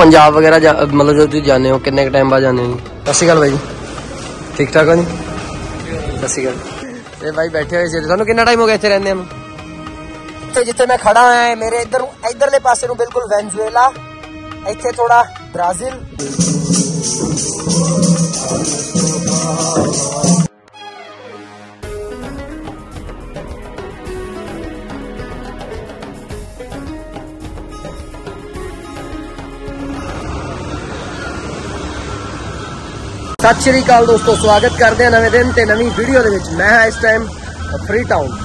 ਪੰਜਾਬ ਵਗੈਰਾ ਜਾ- ਮਤਲਬ ਜਦੋਂ ਤੁਸੀਂ ਜਾਂਦੇ ਹੋ ਕਿੰਨੇ ਕ ਟਾਈਮ ਬਾਅਦ ਜਾਂਦੇ ਹੋ ਜੀ? ਸਤਿ ਸ਼੍ਰੀ ਅਕਾਲ ਬਾਈ ਜੀ। ਠੀਕ ਠਾਕ ਹੋ ਜੀ? ਸਤਿ ਸ਼੍ਰੀ ਅਕਾਲ। ਤੇ ਬਾਈ ਬੈਠੇ ਹੋਏ ਸੀ ਤੁਹਾਨੂੰ ਕਿੰਨਾ ਟਾਈਮ ਹੋ ਗਿਆ ਇੱਥੇ ਰਹਿੰਦੇ ਨੂੰ? ਤੇ ਜਿੱਥੇ ਮੈਂ ਖੜਾ ਹੈ ਮੇਰੇ ਇੱਧਰ ਇੱਧਰਲੇ ਪਾਸੇ ਨੂੰ ਬਿਲਕੁਲ ਵੈਨਜ਼ੂਏਲਾ ਇੱਥੇ ਥੋੜਾ ਬ੍ਰਾਜ਼ੀਲ। ਸਤਿ ਸ਼੍ਰੀ ਅਕਾਲ ਦੋਸਤੋ, ਸਵਾਗਤ ਕਰਦੇ ਹਾਂ ਨਵੇਂ ਦਿਨ ਤੇ ਨਵੀਂ ਵੀਡੀਓ ਦੇ ਵਿੱਚ। ਮੈਂ ਹਾਂ ਇਸ ਟਾਈਮ ਫਰੀ ਟਾਊਨ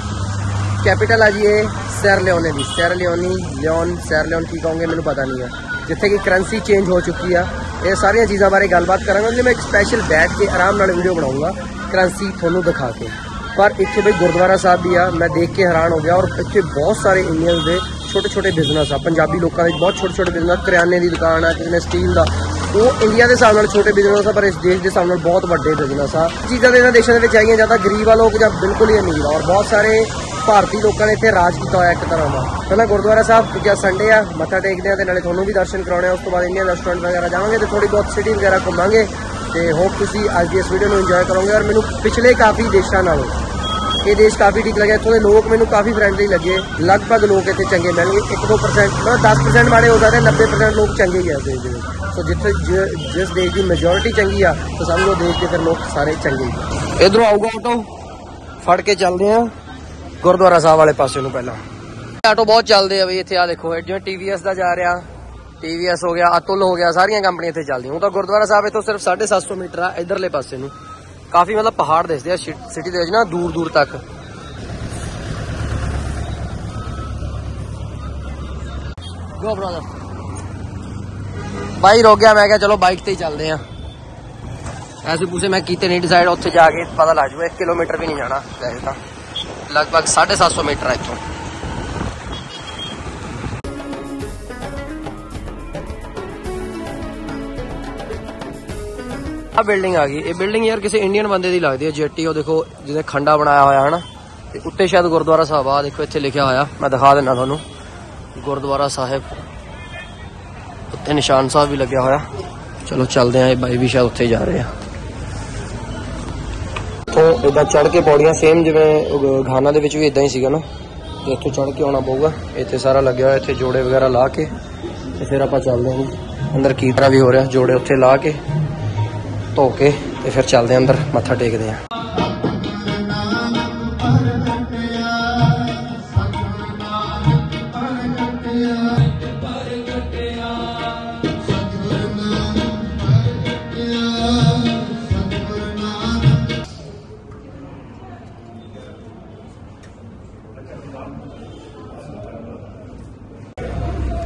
ਕੈਪੀਟਲ ਆ ਜੀ ਇਹ ਸੈਰ ਲਿਓਨੇ ਦੀ। ਸੈਰ ਲਿਓਨੀ ਲਿਓਨ ਸੈਰ ਲਿਓਨ ਕੀ ਕਹੋਗੇ ਮੈਨੂੰ ਪਤਾ ਨਹੀਂ ਹੈ। ਜਿੱਥੇ ਕਿ ਕਰੰਸੀ ਚੇਂਜ ਹੋ ਚੁੱਕੀ ਆ। ਇਹ ਸਾਰੀਆਂ ਚੀਜ਼ਾਂ ਬਾਰੇ ਗੱਲਬਾਤ ਕਰਾਂਗੇ, ਉਹਦੇ ਮੈਂ ਇੱਕ ਸਪੈਸ਼ਲ ਬੈਠ ਕੇ ਆਰਾਮ ਨਾਲ ਵੀਡੀਓ ਬਣਾਉਂਗਾ। ਕਰੰਸੀ ਤੁਹਾਨੂੰ ਦਿਖਾ ਕੇ। ਪਰ ਇੱਥੇ ਵੀ ਗੁਰਦੁਆਰਾ ਸਾਹਿਬ ਵੀ ਆ, ਮੈਂ ਦੇਖ ਕੇ ਹੈਰਾਨ ਹੋ ਗਿਆ। ਔਰ ਇੱਥੇ ਬਹੁਤ ਸਾਰੇ ਇੰਡੀਅਨਸ ਦੇ ਛੋਟੇ ਛੋਟੇ ਬਿਜ਼ਨਸ ਆ। ਪੰਜਾਬੀ ਲੋਕਾਂ ਦੇ ਬਹੁਤ ਛੋਟੇ ਛੋਟੇ ਬਿਜ਼ਨਸ ਕਰਿਆਨੇ ਦੀ ਦੁਕਾਨ ਆ, ਕਿਸੇ ਨੇ ਸਟੀਲ ਦਾ ਉਹ ਇੰਡੀਆ ਦੇ ਹਿਸਾਬ ਨਾਲ ਛੋਟੇ ਬਿਜ਼ਨਸ ਆ, ਪਰ ਇਸ ਦੇਸ਼ ਦੇ ਹਿਸਾਬ ਨਾਲ ਬਹੁਤ ਵੱਡੇ ਬਿਜ਼ਨਸ ਆ। ਚੀਜ਼ਾਂ ਦੇ ਇਹਨਾਂ ਦੇਸ਼ਾਂ ਦੇ ਵਿੱਚ ਆਈਆਂ ਜਾਂਦਾ ਗਰੀਬ ਆ ਲੋਕ ਜਾਂ ਬਿਲਕੁਲ ਹੀ ਅਮੀਰ ਆ। ਔਰ ਬਹੁਤ ਸਾਰੇ ਭਾਰਤੀ ਲੋਕਾਂ ਨੇ ਇੱਥੇ ਰਾਜ ਕੀਤਾ ਹੋਇਆ ਇੱਕ ਤਰ੍ਹਾਂ ਦਾ। ਪਹਿਲਾਂ ਗੁਰਦੁਆਰਾ ਸਾਹਿਬ ਕਿਉਂਕਿ ਸੰਡੇ ਆ, ਮੱਥਾ ਟੇਕਦੇ ਆ ਤੇ ਨਾਲੇ ਤੁਹਾਨੂੰ ਵੀ ਦਰਸ਼ਨ ਕਰਾਉਣੇ ਆ। ਉਸ ਤੋਂ ਬਾਅਦ ਇੰਡੀਅਨ ਰੈਸਟੋਰੈਂਟ ਵਗੈਰਾ ਜਾਵਾਂਗੇ ਤੇ ਥੋੜੀ ਬਹੁਤ ਸਿਟੀ ਵਗੈਰਾ ਘੁੰਮਾਂਗੇ। ਤੇ ਹੋਪ ਤੁਸੀਂ ਅੱਜ ਦੀ ਇਸ ਵੀਡੀਓ ਨੂੰ ਇੰਜੋਏ ਕਰੋਗੇ। ਔਰ ਮੈਨੂੰ ਪਿਛਲੇ ਕਾਫੀ ਦੇਸ਼ਾਂ ਨਾਲੋਂ ਇਹ ਦੇਸ਼ ਕਾਫੀ ਠੀਕ ਲੱਗਿਆ। ਇੱਥੋਂ ਦੇ ਲੋਕ ਮੈਨੂੰ ਕਾਫੀ ਫਰੈਂਡਲੀ ਲੱਗੇ। ਲਗਭਗ ਲੋਕ ਇੱਥੇ ਚੰਗੇ ਮਿਲਣਗੇ 1-2% ਮਤਲਬ 10% ਮਾੜੇ ਹੋ ਸਕਦੇ 90% ਲੋਕ ਚੰਗੇ ਹੀ ਆ ਦੇਸ਼ ਦੇ ਸੋ ਜਿੱਥੇ ਜਿਸ ਦੇਸ਼ ਦੀ ਮੈਜੋਰਿਟੀ ਚੰਗੀ ਆ ਤਾਂ ਸਮਝੋ ਦੇਸ਼ ਦੇ ਫਿਰ ਲੋਕ ਸਾਰੇ ਚੰਗੇ ਹੀ ਇਧਰੋਂ ਆਊਗਾ ਆਟੋ ਫੜ ਕੇ ਚੱਲਦੇ ਆ। ਗੁਰਦੁਆਰਾ ਸਾਹਿਬ ਵਾਲੇ ਪਾਸੇ ਨੂੰ ਪਹਿਲਾਂ। ਆਟੋ ਬਹੁਤ ਚੱਲਦੇ ਆ ਬਈ ਇੱਥੇ ਆ ਦੇਖੋ ਜਿਵੇਂ TVS ਦਾ ਜਾ ਰਿਹਾ। TVS ਹੋ ਗਿਆ ਅਤੁਲ ਹੋ ਗਿਆ ਸਾਰੀਆਂ ਕੰਪਨੀਆਂ ਇੱਥੇ ਚੱਲਦੀਆਂ। ਉਹ ਤਾਂ ਗੁਰਦੁਆਰਾ ਸਾਹਿਬ ਇੱਥੋਂ ਸਿਰਫ 750 ਮੀਟਰ ਆ ਇਧਰਲੇ ਪਾਸੇ ਨੂੰ। ਕਾਫੀ ਮਤਲਬ ਪਹਾੜ ਦਿਸਦੇ ਆ ਸਿਟੀ ਦੇ ਵਿੱਚ ਨਾ, ਦੂਰ ਦੂਰ ਤੱਕ। ਗੋ ਬ੍ਰਦਰ ਬਾਈ ਰੋ ਗਿਆ, ਮੈਂ ਕਿਹਾ ਚਲੋ ਬਾਈਕ ਤੇ ਹੀ ਚੱਲਦੇ ਆ। ਐਸੇ ਪੂਸੇ ਮੈਂ ਕੀਤੇ ਨਹੀਂ ਡਿਸਾਈਡ ਉੱਥੇ ਜਾ ਕੇ ਪਤਾ ਲੱਗ ਜੂਗਾ 1 ਕਿਲੋਮੀਟਰ ਵੀ ਨਹੀਂ ਜਾਣਾ, ਵੈਸੇ ਤਾਂ। ਲਗਭਗ 750 ਮੀਟਰ ਹੈ ਇੱਥੋਂ। ਆ ਬਿਲਡਿੰਗ ਆ ਗਈ। ਇਹ ਬਿਲਡਿੰਗ ਯਾਰ ਕਿਸੇ ਇੰਡੀਅਨ ਬੰਦੇ ਦੀ ਲੱਗਦੀ ਹੈ ਜੇਟੀ ਉਹ ਦੇਖੋ ਜਿਹਦੇ ਖੰਡਾ ਬਣਾਇਆ ਹੋਇਆ, ਹਨਾ? ਤੇ ਉੱਤੇ ਸ਼ਾਇਦ ਗੁਰਦੁਆਰਾ ਸਾਹਿਬ ਆ ਦੇਖੋ, ਇੱਥੇ ਲਿਖਿਆ ਹੋਇਆ। ਮੈਂ ਦਿਖਾ ਦਿੰਦਾ ਤੁਹਾਨੂੰ। ਗੁਰਦੁਆਰਾ ਸਾਹਿਬ। ਉੱਤੇ ਨਿਸ਼ਾਨ ਸਾਹਿਬ ਵੀ ਲੱਗਿਆ ਹੋਇਆ। ਚਲੋ, ਚੱਲਦੇ ਆਂ, ਇਹ ਬਾਈ ਵੀ ਸ਼ਾਇਦ ਉੱਥੇ ਜਾ ਰਹੇ ਆ। ਤੋਂ ਇਦਾਂ ਚੜ ਕੇ ਪੌੜੀਆਂ ਸੇਮ ਜਿਵੇਂ, ਉਹ ਘਾਨਾ ਦੇ ਵਿੱਚ ਵੀ ਇਦਾਂ ਹੀ ਸੀਗਾ ਨਾ। ਤੇ ਇੱਥੋਂ ਚੜ ਕੇ ਆਉਣਾ ਪਊਗਾ। ਇੱਥੇ ਸਾਰਾ ਲੱਗਿਆ ਹੋਇਆ, ਇੱਥੇ ਜੋੜੇ ਵਗੈਰਾ ਲਾ ਕੇ। ਤੇ ਫਿਰ ਆਪਾਂ ਚੱਲਦੇ ਆਂ ਜੀ। ਅੰਦਰ ਕੀਰਤਨਾ ਵੀ ਹੋ ਰਿਹਾ, ਜੋੜੇ ਉੱਥੇ ਲਾ ਕੇ। ਧੋ ਕੇ ਤੇ ਫਿਰ ਚੱਲਦੇ ਆਂ ਅੰਦਰ, ਮੱਥਾ ਟੇਕਦੇ ਆਂ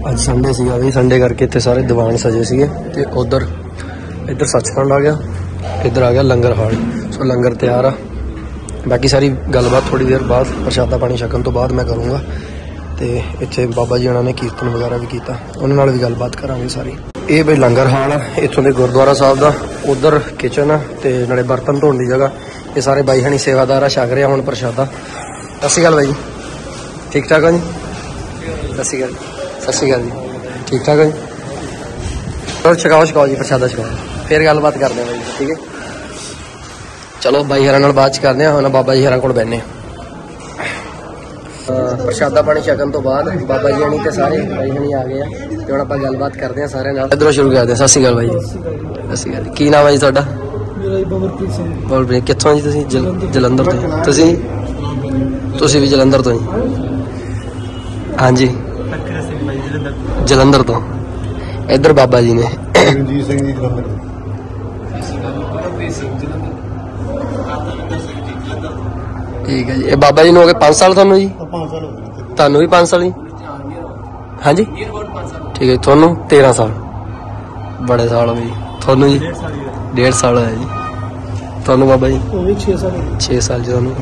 ਅੱਜ ਸੰਡੇ ਸੀਗਾ ਵੀ ਸੰਡੇ ਕਰਕੇ ਇੱਥੇ ਸਾਰੇ ਦੀਵਾਨ ਸਜੇ ਸੀਗੇ ਤੇ ਉਧਰ ਇੱਧਰ ਸੱਚਖੰਡ ਆ ਗਿਆ, ਇੱਧਰ ਆ ਗਿਆ ਲੰਗਰ ਹਾਲ ਸੋ ਲੰਗਰ ਤਿਆਰ ਆ। ਬਾਕੀ ਸਾਰੀ ਗੱਲਬਾਤ ਥੋੜੀ ਦੇਰ ਬਾਅਦ, ਪ੍ਰਸ਼ਾਦਾ ਪਾਣੀ ਛਕਣ ਤੋਂ ਬਾਅਦ ਮੈਂ ਕਰੂੰਗਾ। ਤੇ ਇੱਥੇ ਬਾਬਾ ਜੀ ਉਹਨਾਂ ਨੇ ਕੀਰਤਨ ਵਗੈਰਾ ਵੀ ਕੀਤਾ। ਉਹਨਾਂ ਨਾਲ ਵੀ ਗੱਲਬਾਤ ਕਰਾਂਗੇ ਸਾਰੀ। ਇਹ ਬਈ ਲੰਗਰ ਹਾਲ ਆ, ਇੱਥੋਂ ਦੇ ਗੁਰਦੁਆਰਾ ਸਾਹਿਬ ਦਾ। ਉਧਰ ਕਿਚਨ ਆ ਤੇ ਨਾਲੇ ਬਰਤਨ ਧੋਣ ਦੀ ਜਗ੍ਹਾ। ਇਹ ਸਾਰੇ ਬਾਈ ਹਣੀ ਸੇਵਾਦਾਰ ਆ, ਛਕ ਰਿਹਾ ਹੁਣ ਪ੍ਰਸ਼ਾਦਾ। ਸਤਿ ਸ਼੍ਰੀ ਅਕਾਲ ਬਾਈ ਜੀ। ਠੀਕ ਠਾਕ ਹੋ ਜੀ? ਸਤਿ ਸ਼੍ਰੀ ਅਕਾਲ। ਸਤਿ ਸ਼੍ਰੀ ਅਕਾਲ ਜੀ। ਠੀਕ ਠਾਕ ਹੋ ਜੀ? ਹੋਰ ਛਕਾਓ ਛਕਾਓ ਜੀ, ਪ੍ਰਸ਼ਾਦਾ ਛਕਾਓ। ਫਿਰ ਗੱਲਬਾਤ ਕਰਦੇ ਆ ਬਾਈ ਠੀਕ ਹੈ? ਚਲੋ ਬਾਈ ਹਰਾਂ ਨਾਲ ਚ ਕਰਦੇ ਆ ਹੁਣ ਬਾਬਾ ਜੀ ਹਰਾਂ ਕੋਲ ਬੈਠਨੇ ਆ। ਪ੍ਰਸ਼ਾਦਾ ਪਾਣੀ ਛਕਣ ਤੋਂ ਬਾਅਦ ਬਾਬਾ ਜੀ ਹਣੀ ਤੇ ਸਾਰੇ ਬਾਈ ਹਣੀ ਆ ਗਏ ਆ ਤੇ ਹੁਣ ਆਪਾਂ ਗੱਲਬਾਤ ਕਰਦੇ ਆ ਸਾਰਿਆਂ ਨਾਲ। ਇਧਰੋਂ ਸ਼ੁਰੂ ਕਰਦੇ ਆ ਸਤਿ ਸ਼੍ਰੀ ਅਕਾਲ ਬਾਈ ਜੀ। ਸਤਿ ਸ਼੍ਰੀ ਅਕਾਲ। ਕੀ ਨਾਮ ਹੈ ਜੀ ਤੁਹਾਡਾ? ਮੇਰਾ ਜੀ ਸਿੰਘ। ਬੋਲਪ੍ਰੀਤ ਕਿੱਥੋਂ ਜੀ ਤੁਸੀਂ? ਜਲ- ਜਲੰਧਰ ਤੋਂ। ਤੁਸੀਂ? ਤੁਸੀਂ ਵੀ ਜਲੰਧਰ ਤੋਂ ਜੀ। ਹਾਂਜੀ। ਜਲੰਧਰ ਤੋਂ। ਇੱਧਰ ਬਾਬਾ ਜੀ ਨੇ। ਰਣਜੀਤ ਸਿੰਘ ਜੀ ਜਲੰਧਰ ਠੀਕ ਹੈ ਜੀ। ਇਹ ਬਾਬਾ ਜੀ ਨੂੰ ਹੋ ਗਏ 5 ਸਾਲ ਤੁਹਾਨੂੰ ਜੀ? 5 ਸਾਲ ਹੋ ਗਏ। ਇੱਥੇ। ਤੁਹਾਨੂੰ ਵੀ 5 ਸਾਲ ਜੀ? ਹਾਂਜੀ? ਠੀਕ ਹੈ ਤੁਹਾਨੂੰ 13 ਸਾਲ। ਬੜੇ ਸਾਲ ਹੋ ਗਏ ਜੀ। ਤੁਹਾਨੂੰ ਜੀ? ਡੇਢ ਸਾਲ ਹੋਇਆ। ਜੀ। ਤੁਹਾਨੂੰ ਬਾਬਾ ਜੀ? ਉਹ ਵੀ 6 ਸਾਲ ਹੋ 6 ਸਾਲ ਜੀ ਤੁਹਾਨੂੰ।